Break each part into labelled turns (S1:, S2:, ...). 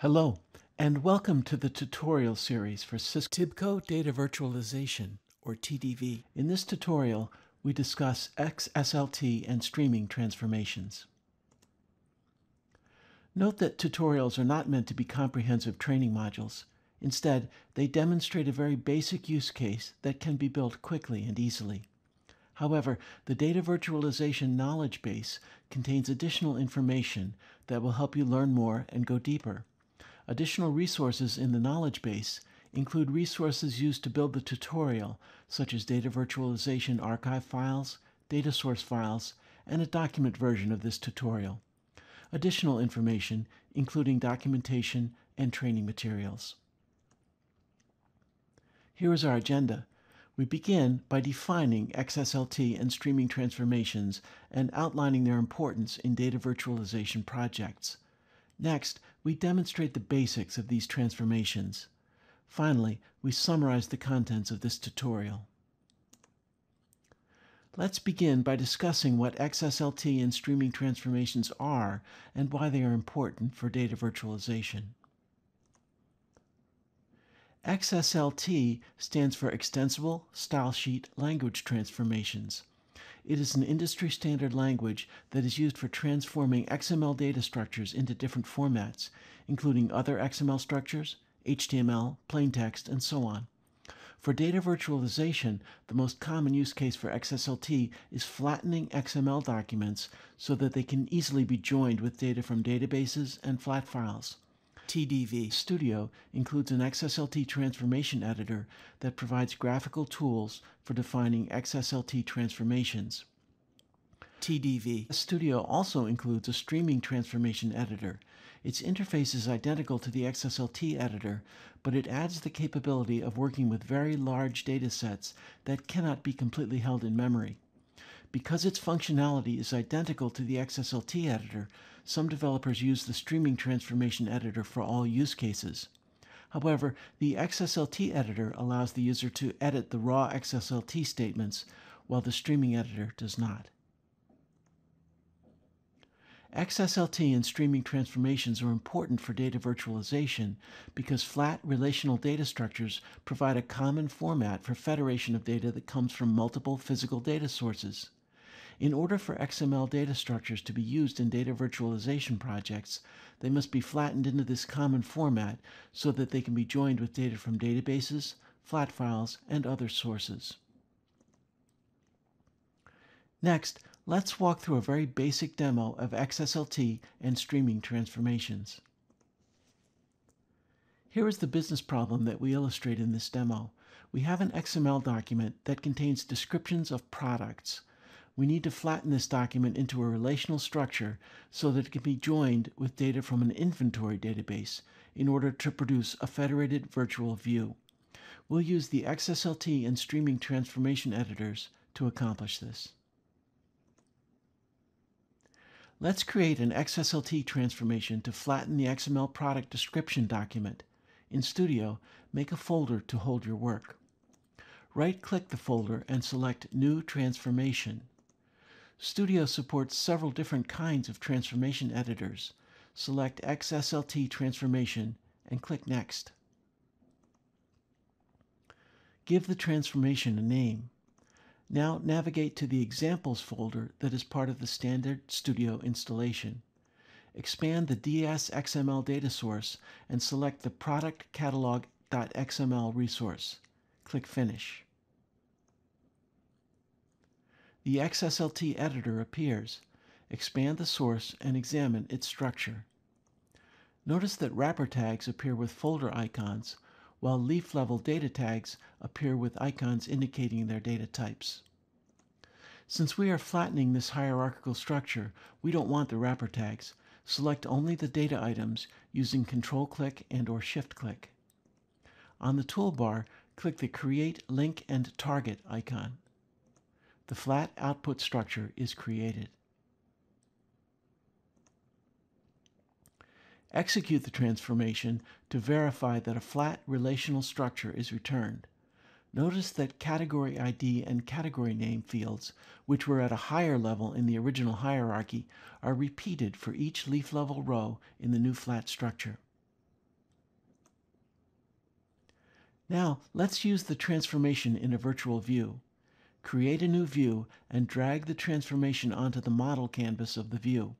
S1: Hello, and welcome to the tutorial series for Cisco TIBCO Data Virtualization, or TDV. In this tutorial, we discuss XSLT and streaming transformations. Note that tutorials are not meant to be comprehensive training modules. Instead, they demonstrate a very basic use case that can be built quickly and easily. However, the data virtualization knowledge base contains additional information that will help you learn more and go deeper. Additional resources in the knowledge base include resources used to build the tutorial, such as data virtualization archive files, data source files, and a document version of this tutorial. Additional information, including documentation and training materials. Here is our agenda. We begin by defining XSLT and streaming transformations and outlining their importance in data virtualization projects. Next, we demonstrate the basics of these transformations. Finally, we summarize the contents of this tutorial. Let's begin by discussing what XSLT and streaming transformations are and why they are important for data virtualization. XSLT stands for Extensible Stylesheet Language Transformations. It is an industry standard language that is used for transforming XML data structures into different formats, including other XML structures, HTML, plain text, and so on. For data virtualization, the most common use case for XSLT is flattening XML documents so that they can easily be joined with data from databases and flat files. TDV Studio includes an XSLT transformation editor that provides graphical tools for defining XSLT transformations. TDV Studio also includes a streaming transformation editor. Its interface is identical to the XSLT editor, but it adds the capability of working with very large data sets that cannot be completely held in memory. Because its functionality is identical to the XSLT editor, some developers use the Streaming Transformation Editor for all use cases. However, the XSLT editor allows the user to edit the raw XSLT statements, while the streaming editor does not. XSLT and streaming transformations are important for data virtualization because flat relational data structures provide a common format for federation of data that comes from multiple physical data sources. In order for XML data structures to be used in data virtualization projects, they must be flattened into this common format so that they can be joined with data from databases, flat files, and other sources. Next, let's walk through a very basic demo of XSLT and streaming transformations. Here is the business problem that we illustrate in this demo. We have an XML document that contains descriptions of products we need to flatten this document into a relational structure so that it can be joined with data from an inventory database in order to produce a federated virtual view. We'll use the XSLT and streaming transformation editors to accomplish this. Let's create an XSLT transformation to flatten the XML product description document. In Studio, make a folder to hold your work. Right-click the folder and select New Transformation. Studio supports several different kinds of transformation editors. Select XSLT Transformation and click Next. Give the transformation a name. Now navigate to the Examples folder that is part of the standard Studio installation. Expand the DSXML data source and select the Product Catalog.xml resource. Click Finish the XSLT editor appears. Expand the source and examine its structure. Notice that wrapper tags appear with folder icons, while leaf-level data tags appear with icons indicating their data types. Since we are flattening this hierarchical structure, we don't want the wrapper tags. Select only the data items using Control-click and or Shift-click. On the toolbar, click the Create Link and Target icon the flat output structure is created. Execute the transformation to verify that a flat relational structure is returned. Notice that category ID and category name fields, which were at a higher level in the original hierarchy, are repeated for each leaf level row in the new flat structure. Now, let's use the transformation in a virtual view. Create a new view and drag the transformation onto the model canvas of the view.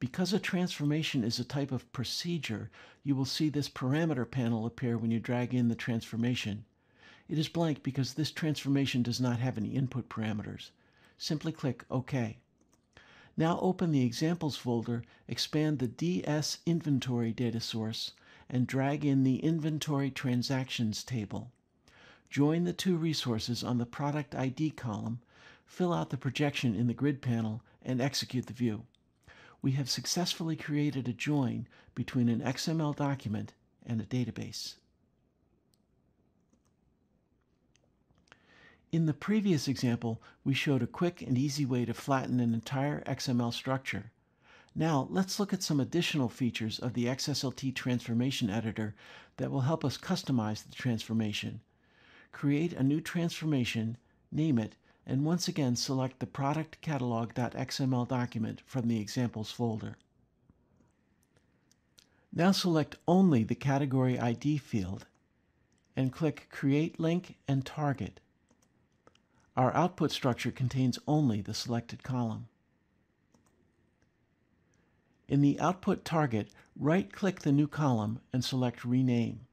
S1: Because a transformation is a type of procedure, you will see this parameter panel appear when you drag in the transformation. It is blank because this transformation does not have any input parameters. Simply click OK. Now open the Examples folder, expand the DS Inventory data source, and drag in the Inventory Transactions table. Join the two resources on the Product ID column, fill out the projection in the grid panel, and execute the view. We have successfully created a join between an XML document and a database. In the previous example, we showed a quick and easy way to flatten an entire XML structure. Now, let's look at some additional features of the XSLT Transformation Editor that will help us customize the transformation. Create a new transformation, name it, and once again select the product catalog.xml document from the examples folder. Now select only the category ID field and click Create Link and Target. Our output structure contains only the selected column. In the Output target, right-click the new column and select Rename.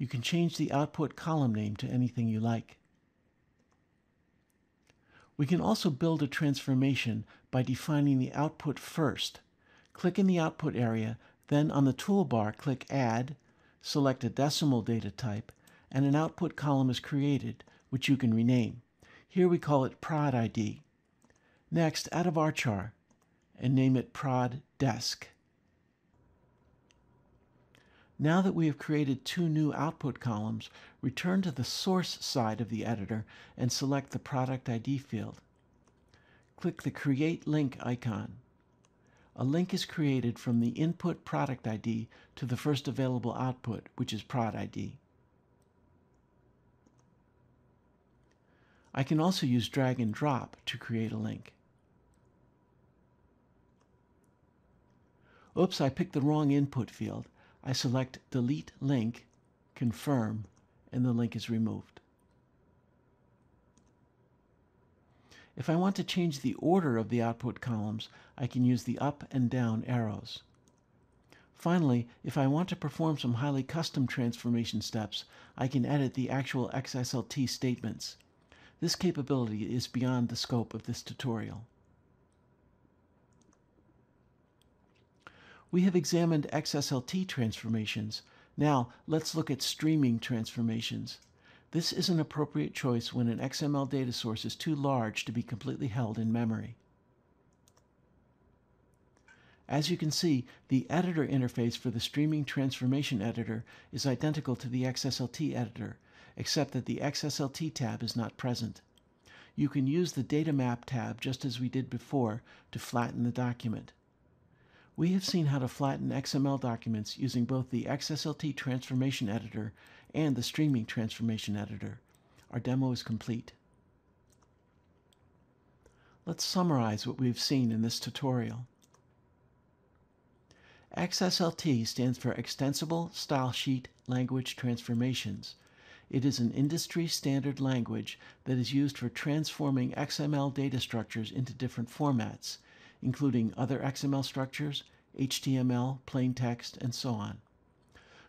S1: You can change the output column name to anything you like. We can also build a transformation by defining the output first. Click in the output area, then on the toolbar click Add, select a decimal data type, and an output column is created, which you can rename. Here we call it prod ID. Next, out of varchar, and name it prod desc. Now that we have created two new output columns, return to the source side of the editor and select the product ID field. Click the Create Link icon. A link is created from the input product ID to the first available output, which is prod ID. I can also use drag and drop to create a link. Oops, I picked the wrong input field. I select Delete Link, Confirm, and the link is removed. If I want to change the order of the output columns, I can use the up and down arrows. Finally, if I want to perform some highly custom transformation steps, I can edit the actual XSLT statements. This capability is beyond the scope of this tutorial. We have examined XSLT transformations. Now let's look at streaming transformations. This is an appropriate choice when an XML data source is too large to be completely held in memory. As you can see, the editor interface for the Streaming Transformation Editor is identical to the XSLT editor, except that the XSLT tab is not present. You can use the Data Map tab just as we did before to flatten the document. We have seen how to flatten XML documents using both the XSLT Transformation Editor and the Streaming Transformation Editor. Our demo is complete. Let's summarize what we've seen in this tutorial. XSLT stands for Extensible Style Sheet Language Transformations. It is an industry standard language that is used for transforming XML data structures into different formats, including other XML structures, HTML, plain text, and so on.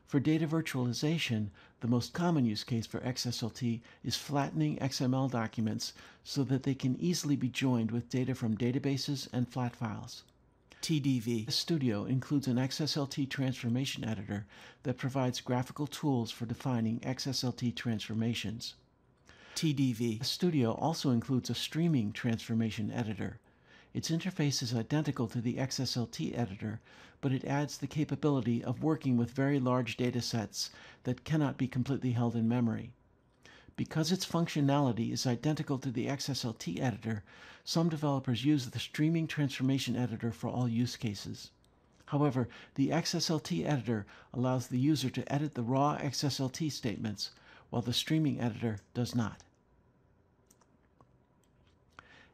S1: For data virtualization, the most common use case for XSLT is flattening XML documents so that they can easily be joined with data from databases and flat files. TDV Studio includes an XSLT transformation editor that provides graphical tools for defining XSLT transformations. TDV Studio also includes a streaming transformation editor. Its interface is identical to the XSLT editor, but it adds the capability of working with very large data sets that cannot be completely held in memory. Because its functionality is identical to the XSLT editor, some developers use the Streaming Transformation Editor for all use cases. However, the XSLT editor allows the user to edit the raw XSLT statements, while the streaming editor does not.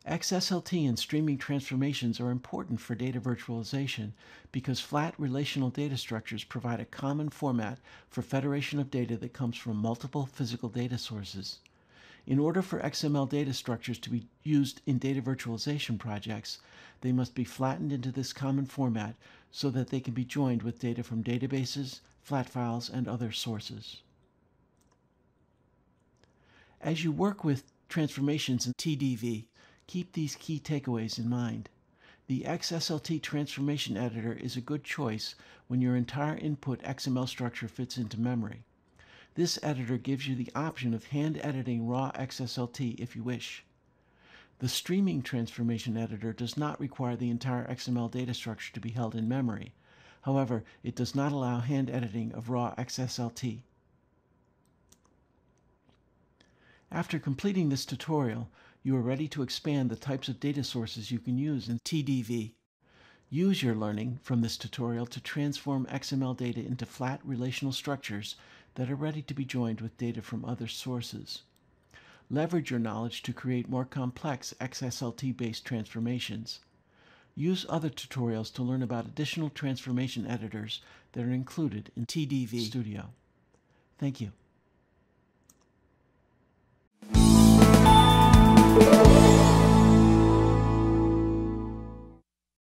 S1: XSLT and streaming transformations are important for data virtualization because flat relational data structures provide a common format for federation of data that comes from multiple physical data sources. In order for XML data structures to be used in data virtualization projects, they must be flattened into this common format so that they can be joined with data from databases, flat files, and other sources. As you work with transformations in TDV, keep these key takeaways in mind. The XSLT transformation editor is a good choice when your entire input XML structure fits into memory. This editor gives you the option of hand editing raw XSLT if you wish. The streaming transformation editor does not require the entire XML data structure to be held in memory. However, it does not allow hand editing of raw XSLT. After completing this tutorial, you are ready to expand the types of data sources you can use in TDV. Use your learning from this tutorial to transform XML data into flat relational structures that are ready to be joined with data from other sources. Leverage your knowledge to create more complex XSLT-based transformations. Use other tutorials to learn about additional transformation editors that are included in TDV Studio. Thank you.